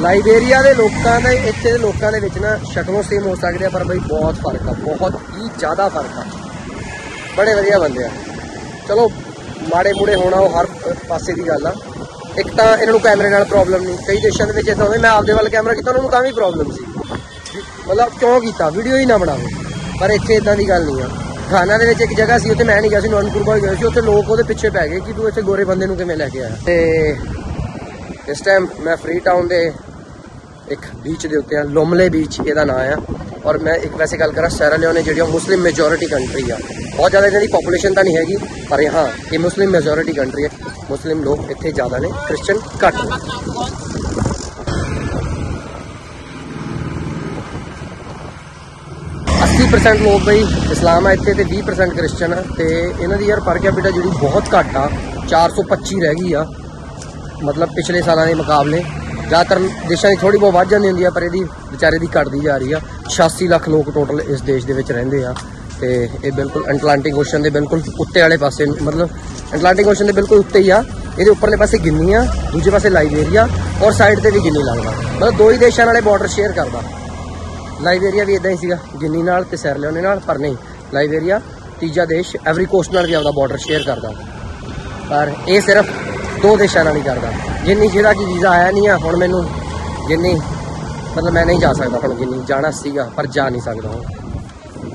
ਲਾਈਬੇਰੀਆ ਦੇ ਲੋਕਾਂ ਦੇ, ਇੱਥੇ ਦੇ ਲੋਕਾਂ ਦੇ ਵਿੱਚ ਨਾ ਸ਼ਕਲੋਂ ਸੇਮ ਹੋ ਸਕਦੇ ਆ, ਪਰ ਬਈ ਬਹੁਤ ਫ਼ਰਕ ਆ, ਬਹੁਤ ਹੀ ਜ਼ਿਆਦਾ ਫ਼ਰਕ ਆ। ਬੜੇ ਵਧੀਆ ਬੰਦੇ ਆ। ਚਲੋ, ਮਾੜੇ ਮੂੜੇ ਹੋਣਾ ਉਹ ਹਰ ਪਾਸੇ ਦੀ ਗੱਲ ਆ। ਇੱਕ ਤਾਂ ਇਹਨਾਂ ਨੂੰ ਕੈਮਰੇ ਨਾਲ ਪ੍ਰੋਬਲਮ ਨਹੀਂ। ਕਈ ਦੇਸ਼ਾਂ ਦੇ ਵਿੱਚ ਇਦਾਂ ਹੋਵੇ ਮੈਂ ਆਪਦੇ ਵੱਲ ਕੈਮਰਾ ਕੀਤਾ, ਉਹਨਾਂ ਨੂੰ ਤਾਂ ਵੀ ਪ੍ਰੋਬਲਮ ਸੀ। ਮਤਲਬ ਕਿਉਂ ਕੀਤਾ? ਵੀਡੀਓ ਹੀ ਨਾ ਬਣਾਵੇ। ਪਰ ਇੱਥੇ ਇਦਾਂ ਦੀ ਗੱਲ ਨਹੀਂ ਆ। ਖਾਨਾ ਦੇ ਵਿੱਚ ਇੱਕ ਜਗ੍ਹਾ ਸੀ, ਉੱਥੇ ਮੈਂ ਨਹੀਂ ਗਿਆ ਸੀ ਨੌਨਪੁਰ ਬਾਈ ਗਿਆ ਸੀ, ਉੱਥੇ ਲੋਕ ਉਹਦੇ ਪਿੱਛੇ ਪੈ ਗਏ ਕਿ ਤੂੰ ਇੱਥੇ ਗੋਰੇ ਬੰਦੇ ਨੂੰ ਕਿਵੇਂ ਲੈ ਕੇ ਆਇਆ? ਤੇ ਇਸ ਟਾਈਮ ਮੈਂ ਫਰੀ ਟਾਊਨ ਦੇ ਇੱਕ ਬੀਚ ਦੇ ਉੱਤੇ ਆ, ਲੋਮਲੇ ਬੀਚ ਇਹਦਾ ਨਾਮ ਆ। ਔਰ ਮੈਂ ਇੱਕ ਵੈਸੇ ਗੱਲ ਕਰਾਂ ਸੈਰਾ ਲਿਓਨੇ ਜਿਹੜੀ ਉਹ ਮੁਸਲਿਮ ਮੈਜੋਰਿਟੀ ਕੰਟਰੀ ਆ। ਬਹੁਤ ਜ਼ਿਆਦਾ ਇਹਨਾਂ ਦੀ ਪੋਪੂਲੇਸ਼ਨ ਤਾਂ ਨਹੀਂ ਹੈਗੀ, ਪਰ ਹਾਂ, ਇਹ ਮੁਸਲਿਮ ਮੈਜੋਰਿਟੀ ਕੰਟਰੀ ਹੈ ਮੁਸਲਿਮ ਲੋਕ ਇੱਥੇ ਜ਼ਿਆਦਾ ਨੇ ਕ੍ਰਿਸਚੀਅਨ ਘੱਟ ਨੇ। 80% ਲੋਕ ਬਈ ਇਸਲਾਮ ਆ ਇੱਥੇ ਤੇ 20% ਕ੍ਰਿਸਚੀਅਨ ਆ। ਤੇ ਇਹਨਾਂ ਦੀ ਯਾਰ ਪਰ ਕੈਪੀਟਾ ਜਿਹੜੀ ਬਹੁਤ ਘੱਟ ਆ 425 ਰਹਿ ਗਈ ਆ। ਮਤਲਬ ਪਿਛਲੇ ਸਾਲਾਂ ਦੇ ਮੁਕਾਬਲੇ। ਜ਼ਿਆਦਾਤਰ ਦੇਸ਼ਾਂ ਦੀ ਥੋੜੀ ਬਹੁਤ ਵੱਧ ਜਾਂਦੀ ਹੁੰਦੀ ਆ, ਪਰ ਇਹਦੀ ਵਿਚਾਰੇ ਦੀ ਘਟਦੀ ਜਾ ਰਹੀ ਆ। 86 ਲੱਖ ਲੋਕ ਟੋਟਲ ਇਸ ਦੇਸ਼ ਦੇ ਵਿੱਚ ਰਹਿੰਦੇ ਆ ਤੇ ਇਹ ਬਿਲਕੁਲ ਐਟਲਾਂਟਿਕ ਓਸ਼ਨ ਦੇ ਬਿਲਕੁਲ ਉੱਤੇ ਵਾਲੇ ਪਾਸੇ, ਮਤਲਬ ਐਟਲਾਂਟਿਕ ਓਸ਼ਨ ਦੇ ਬਿਲਕੁਲ ਉੱਤੇ ਹੀ ਆ। ਇਹਦੇ ਉੱਪਰਲੇ ਪਾਸੇ ਗਿੰਨੀ ਆ, ਦੂਜੇ ਪਾਸੇ ਲਾਈਬੇਰੀਆ ਔਰ ਸਾਈਡ ਤੇ ਵੀ ਗਿੰਨੀ ਲੱਗਦਾ ਮਤਲਬ ਦੋ ਹੀ ਦੇਸ਼ਾਂ ਨਾਲੇ ਬਾਰਡਰ ਸ਼ੇਅਰ ਕਰਦਾ। ਲਾਈਬੇਰੀਆ ਵੀ ਇਦਾਂ ਹੀ ਸੀਗਾ, ਗਿੰਨੀ ਨਾਲ ਤੇ ਸੈਰਲਿਓਨੇ ਨਾਲ, ਪਰ ਨਹੀਂ। ਲਾਈਬੇਰੀਆ ਤੀਜਾ ਦੇਸ਼ ਐਵਰੀ ਕੋਸਟ ਨਾਲ ਵੀ ਆਪਦਾ ਬਾਰਡਰ ਸ਼ੇਅਰ ਕਰਦਾ। ਪਰ ਇਹ ਸਿਰਫ ਦੋ ਦੇਸ਼ਾਂ ਨਾਲ ਹੀ ਕਰਦਾ। ਜਿੰਨੀ ਜਿਹੜਾ ਕਿ ਵੀਜ਼ਾ ਆਇਆ ਨਹੀਂ ਆ, ਹੁਣ ਮੈਨੂੰ ਜਿੰਨੀ, ਮਤਲਬ ਮੈਂ ਨਹੀਂ ਜਾ ਸਕਦਾ ਹੁਣ ਜਿੰਨੀ ਜਾਣਾ ਸੀਗਾ, ਪਰ ਜਾ ਨਹੀਂ ਸਕਦਾ ਹੁਣ।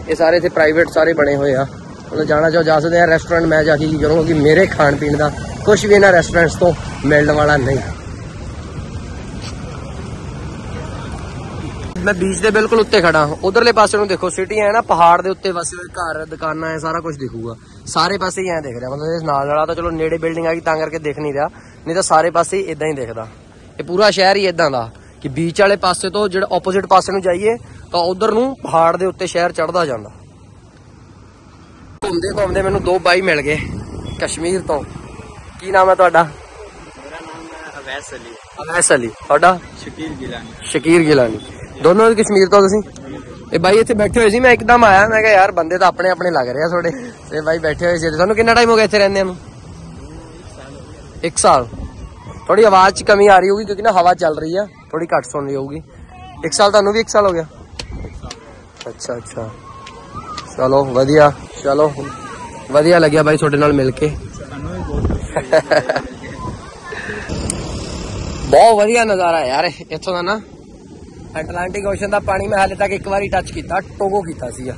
ਇਹ ਸਾਰੇ ਇੱਥੇ ਪ੍ਰਾਈਵੇਟ ਸਾਰੇ ਬਣੇ ਹੋਏ ਆ। ਮਤਲਬ ਜਾਣਾ ਚਾਹੋ ਜਾ ਸਕਦੇ ਆ ਰੈਸਟੋਰੈਂਟ ਮੈਂ ਜਾ ਕੇ ਕੀ ਕਰੂੰਗਾ ਕਿ ਮੇਰੇ ਖਾਣ ਪੀਣ ਦਾ ਕੁਝ ਵੀ ਇਹਨਾਂ ਰੈਸਟੋਰੈਂਟਸ ਤੋਂ ਮਿਲਣ ਵਾਲਾ ਨਹੀਂ। ਮੈਂ ਬੀਚ ਦੇ ਬਿਲਕੁਲ ਉੱਤੇ ਖੜਾ ਉਧਰਲੇ ਪਾਸੇ ਨੂੰ ਦੇਖੋ ਸਿਟੀ ਹੈ ਨਾ ਪਹਾੜ ਦੇ ਉੱਤੇ ਵਸੇ ਹੋਏ ਘਰ ਦੁਕਾਨਾਂ ਹੈ ਸਾਰਾ ਕੁਝ ਦਿਖੂਗਾ। ਸਾਰੇ ਪਾਸੇ ਹੀ ਐਂ ਦਿਖ ਰਿਹਾ। ਮਤਲਬ ਇਸ ਨਾਲ ਨਾਲਾ ਤਾਂ ਚਲੋ ਨੇੜੇ ਬਿਲਡਿੰਗ ਆ ਗਈ ਤਾਂ ਕਰਕੇ ਦਿਖ ਨਹੀਂ ਰਿਹਾ। ਨਹੀਂ ਤਾਂ ਸਾਰੇ ਪਾਸੇ ਇਦਾਂ ਹੀ ਦਿਖਦਾ। ਇਹ ਪੂਰਾ ਸ਼ਹਿਰ ਹੀ ਇਦਾਂ ਦਾ ਕਿ ਬੀਚ ਵਾਲੇ ਪਾਸੇ ਤੋਂ ਜਿਹੜਾ ਆਪੋਜ਼ਿਟ ਪਾਸੇ ਨੂੰ ਜਾਈਏ ਤਾਂ ਉਧਰ ਨੂੰ ਪਹਾੜ ਦੇ ਉੱਤੇ ਸ਼ਹਿਰ ਚੜਦਾ ਜਾਂਦਾ। ਘੁੰਮਦੇ ਘੁੰਮਦੇ ਮੈਨੂੰ ਦੋ ਬਾਈ ਮਿਲ ਗਏ ਕਸ਼ਮੀਰ ਤੋਂ। ਕੀ ਨਾਮ ਹੈ ਤੁਹਾਡਾ? ਮੇਰਾ ਨਾਮ ਹੈ ਅਵੈਸ ਅਲੀ। ਅਵੈਸ ਅਲੀ। ਤੁਹਾਡਾ? ਸ਼ਕੀਰ ਗਿਲਾਨੀ। ਸ਼ਕੀਰ ਗਿਲਾਨੀ। ਦੋਨੋਂ ਕਸ਼ਮੀਰ ਤੋਂ ਤੁਸੀਂ? ਇਹ ਬਾਈ ਇੱਥੇ ਬੈਠੇ ਹੋਏ ਸੀ, ਮੈਂ ਇੱਕਦਮ ਆਇਆ, ਮੈਂ ਕਿਹਾ ਯਾਰ ਬੰਦੇ ਤਾਂ ਆਪਣੇ ਆਪਣੇ ਲੱਗ ਰਹੇ ਆ ਥੋੜੇ ਤੇ ਬਾਈ ਬੈਠੇ ਹੋਏ ਸੀ ਤੁਹਾਨੂੰ ਕਿੰਨਾ ਟਾਈਮ ਹੋ ਗਿਆ ਇੱਥੇ ਰਹਿੰਦੇ ਨੂੰ? ਇੱਕ ਸਾਲ। ਥੋੜੀ ਆਵਾਜ਼ 'ਚ ਕਮੀ ਆ ਰਹੀ ਹੋਊਗੀ ਕਿਉਂਕਿ ਨਾ ਹਵਾ ਚੱਲ ਰਹੀ ਆ ਥੋੜੀ ਘੱਟ ਸੁਣ ਰਹੀ ਹੋਊਗੀ। ਇੱਕ ਸਾਲ ਤੁਹਾਨੂੰ ਵੀ ਇੱਕ ਸਾਲ ਹੋ ਗਿਆ? ਅੱਛਾ ਅੱਛਾ। ਚਲੋ, ਵਧੀਆ। ਚਲੋ ਵਧੀਆ ਲੱਗਿਆ ਬਾਈ ਤੁਹਾਡੇ ਨਾਲ ਮਿਲ ਕੇ। ਬਹੁਤ ਵਧੀਆ ਨਜ਼ਾਰਾ ਯਾਰ, ਇੱਥੋਂ ਦਾ ਨਾ। ਐਟਲਾਂਟਿਕ ਓਸ਼ਨ ਦਾ ਪਾਣੀ ਮੈਂ ਹਾਲੇ ਤੱਕ ਇੱਕ ਵਾਰੀ ਟੱਚ ਕੀਤਾ, ਟੋਗੋ ਕੀਤਾ ਸੀਗਾ।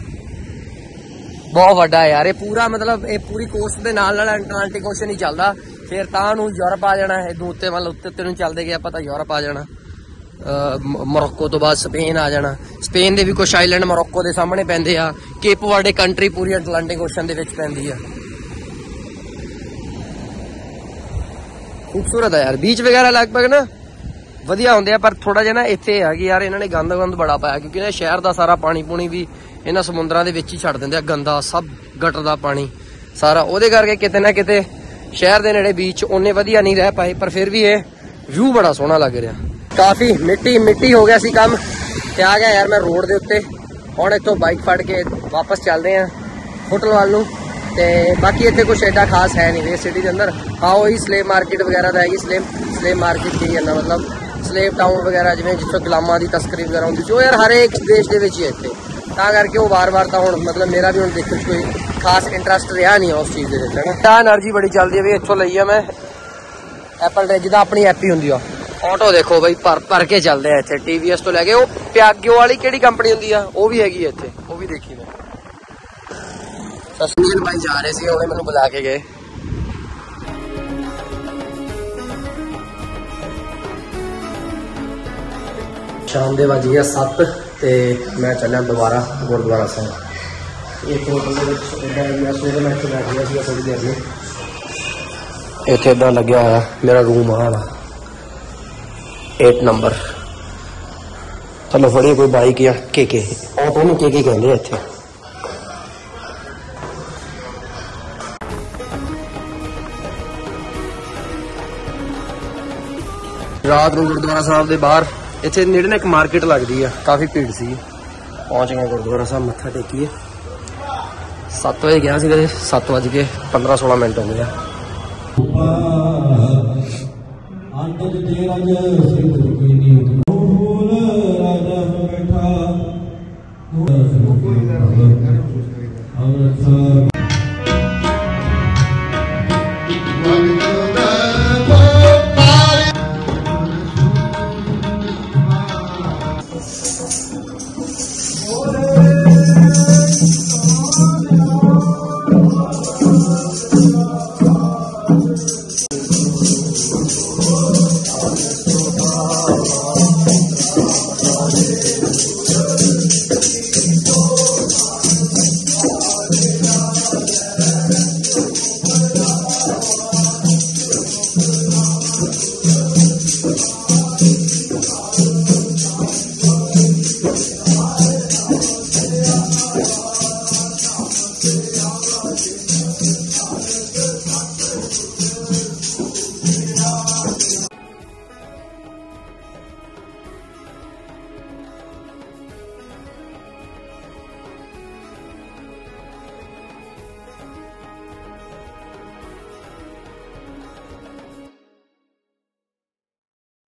ਬਹੁਤ ਵੱਡਾ ਯਾਰ, ਇਹ ਪੂਰਾ ਮਤਲਬ ਇਹ ਪੂਰੀ ਕੋਸਟ ਦੇ ਨਾਲ ਨਾਲ ਐਟਲਾਂਟਿਕ ਓਸ਼ਨ ਹੀ ਚੱਲਦਾ। ਫਿਰ ਤਾਂ ਨੂੰ ਯੂਰਪ ਆ ਜਾਣਾ, ਇਹ ਉੱਤੇ ਮਤਲਬ ਉੱਤੇ ਉੱਤੇ ਨੂੰ ਚੱਲਦੇ ਗਿਆ ਪਤਾ ਯੂਰਪ ਆ ਜਾਣਾ। ਮੋਰੋਕੋ ਤੋਂ ਬਾਅਦ ਸਪੇਨ ਆ ਜਾਣਾ। ਸਪੇਨ ਦੇ ਵੀ ਕੁਝ ਆਈਲੈਂਡ ਮੋਰੋਕੋ ਦੇ ਸਾਹਮਣੇ ਪੈਂਦੇ ਆ। ਕੇਪ ਵਰਡੇ ਕੰਟਰੀ ਪੂਰੀ ਐਟਲਾਂਟਿਕ ਓਸ਼ਨ ਦੇ ਵਿੱਚ ਪੈਂਦੀ ਆ। ਖੂਬਸੂਰਤ ਆ ਯਾਰ ਬੀਚ ਵਗੈਰਾ ਲਗਭਗ ਨਾ? ਵਧੀਆ ਹੁੰਦੇ ਆ, ਪਰ ਥੋੜਾ ਜਿਹਾ ਨਾ ਇੱਥੇ ਆ ਕਿ ਯਾਰ ਇਹਨਾਂ ਨੇ ਗੰਦ ਗੰਦ ਬੜਾ ਪਾਇਆ, ਕਿਉਂਕਿ ਨਾ ਸ਼ਹਿਰ ਦਾ ਸਾਰਾ ਪਾਣੀ ਪੂਣੀ ਵੀ ਇਹਨਾਂ ਸਮੁੰਦਰਾਂ ਦੇ ਵਿੱਚ ਹੀ ਛੱਡ ਦਿੰਦੇ ਆ, ਗੰਦਾ ਸਭ ਗਟਰ ਦਾ ਪਾਣੀ ਸਾਰਾ। ਉਹਦੇ ਕਰਕੇ ਕਿਤੇ ਨਾ ਕਿਤੇ ਸ਼ਹਿਰ ਦੇ ਨੇੜੇ ਬੀਚ ਉਹਨੇ ਵਧੀਆ ਨਹੀਂ ਰਹਿ ਪਾਏ, ਪਰ ਫਿਰ ਵੀ ਇਹ ਵਿਊ ਬੜਾ ਸੋਹਣਾ ਲੱਗ ਰਿਹਾ। ਕਾਫੀ ਮਿੱਟੀ ਮਿੱਟੀ ਹੋ ਗਿਆ ਸੀ ਕੰਮ, ਤੇ ਆ ਗਿਆ ਯਾਰ ਮੈਂ ਰੋਡ ਦੇ ਉੱਤੇ। ਹੁਣ ਇੱਥੋਂ ਬਾਈਕ ਫੜ ਕੇ ਵਾਪਸ ਚੱਲਦੇ ਆ ਹੋਟਲ ਵੱਲ ਨੂੰ। ਤੇ ਬਾਕੀ ਇੱਥੇ ਕੁਝ ਐਡਾ ਖਾਸ ਹੈ ਨਹੀਂ ਵੇ ਸਿਟੀ ਦੇ ਅੰਦਰ। ਹਾਂ, ਉਹੀ ਸਲੇਵ ਮਾਰਕੀਟ ਵਗੈਰਾ ਦਾ ਹੈਗੀ ਸਲੇਵ ਸਲੇਵ ਮਾਰਕੀਟ ਕੀ ਹੈ ਨਾ ਮਤਲਬ ਸਲੇਵ ਟਾਊਨ ਵਗੈਰਾ ਜਿਵੇਂ ਜਿੱਥੇ ਗੁਲਾਮਾਂ ਦੀ ਤਸਕਰੀ ਵਗੈਰਾ ਹੁੰਦੀ ਸੀ ਉਹ ਯਾਰ ਹਰੇਕ ਦੇਸ਼ ਦੇ ਵਿੱਚ ਹੀ ਇੱਥੇ। ਤਾਂ ਕਰਕੇ ਉਹ ਵਾਰ-ਵਾਰ ਤਾਂ ਹੁਣ ਮਤਲਬ ਮੇਰਾ ਵੀ ਹੁਣ ਦੇਖਣ ਕੋਈ ਖਾਸ ਇੰਟਰਸਟ ਰਿਹਾ ਨਹੀਂ ਉਸ ਚੀਜ਼ ਦੇ ਵਿੱਚ ਹੈਨਾ ਤਾਂ એનર્ਜੀ ਬੜੀ ਚੱਲਦੀ ਹੈ ਵੀ ਇੱਥੋਂ ਲਈ ਆ ਮੈਂ। ਐਪਲ ਦੇ ਜਿਹਦਾ ਆਪਣੀ ਐਪੀ ਹੁੰਦੀ ਆ। ਆਟੋ ਦੇਖੋ ਬਈ ਭਰ ਭਰ ਕੇ ਚੱਲਦੇ ਆ ਇੱਥੇ TVS ਤੋਂ ਲੈ ਕੇ ਉਹ ਪਿਆਗਿਓ ਵਾਲੀ ਕਿਹੜੀ ਕੰਪਨੀ ਹੁੰਦੀ ਆ? ਉਹ ਵੀ ਹੈਗੀ ਇੱਥੇ ਉਹ ਵੀ ਦੇਖੀ ਮੈਂ। ਸਸਨੀਲ ਭਾਈ ਜਾ ਰਹੇ ਸੀ ਉਹਨੇ ਮੈਨੂੰ ਬੁਲਾ ਕੇ ਗਏ। ਸ਼ਾਮ ਦੇ ਵੱਜ ਗਿਆ 7 ਤੇ ਮੈਂ ਚੱਲਿਆ ਦੁਬਾਰਾ ਗੁਰਦੁਆਰਾ ਸਾਹਿਬ। ਇਹ ਹੋਟਲ ਦੇ ਵਿੱਚ ਇਦਾਂ ਮੈਂ ਸਵੇਰੇ ਮੈਂ ਇੱਥੇ ਬੈਠ ਗਿਆ ਸੀ ਥੋੜੀ ਦੇਰ ਲਈ। ਇੱਥੇ ਇਦਾਂ ਲੱਗਿਆ ਹੋਇਆ ਮੇਰਾ ਰੂਮ ਆ ਵਾਲਾ 8 ਨੰਬਰ ਚਲੋ ਫੜੀ ਕੋਈ ਬਾਈਕ ਜਾਂ ਕੇ ਕੇ। ਆਟੋ ਨੂੰ ਕੇ ਕੇ ਕਹਿੰਦੇ ਇੱਥੇ। ਰਾਤ ਨੂੰ ਗੁਰਦੁਆਰਾ ਸਾਹਿਬ ਦੇ ਬਾਹਰ। ਇੱਥੇ ਨੇੜੇ ਨਾ ਇੱਕ ਮਾਰਕੀਟ ਲੱਗਦੀ ਆ, ਕਾਫੀ ਭੀੜ ਸੀ। ਪਹੁੰਚ ਗਏ ਗੁਰਦੁਆਰਾ ਸਾਹਿਬ, ਮੱਥਾ ਟੇਕੀਏ। 7 ਵਜੇ ਗਿਆ ਸੀ ਕਦੇ 7 ਵਜ ਕੇ 15 16 ਮਿੰਟ ਹੋ ਗਏ ਆ। ਅੰਤਿ ਤੇ ਰੰਗ ਸਿੱਧ